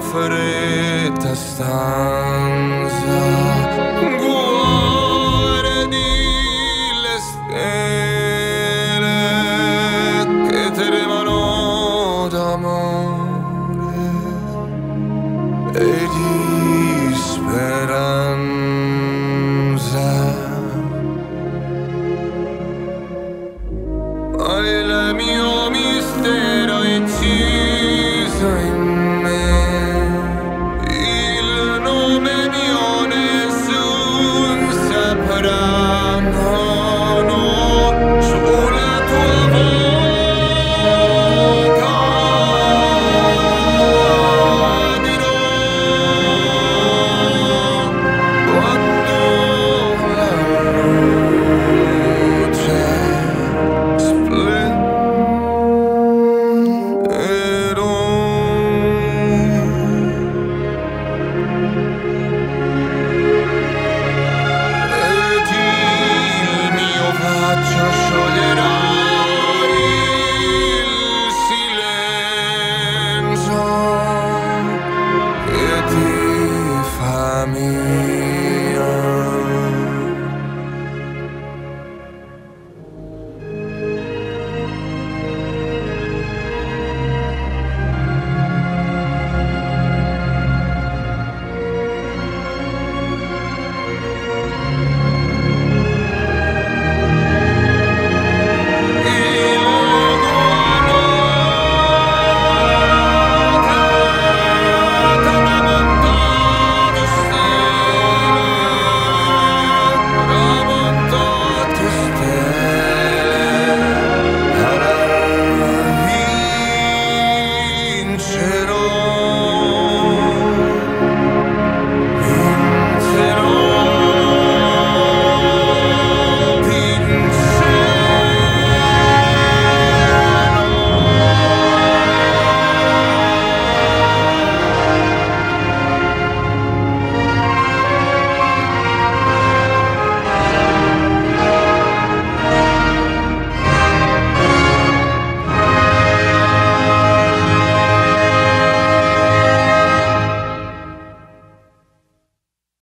nella tua stanza. Guardi le stelle che tremano d'amore e di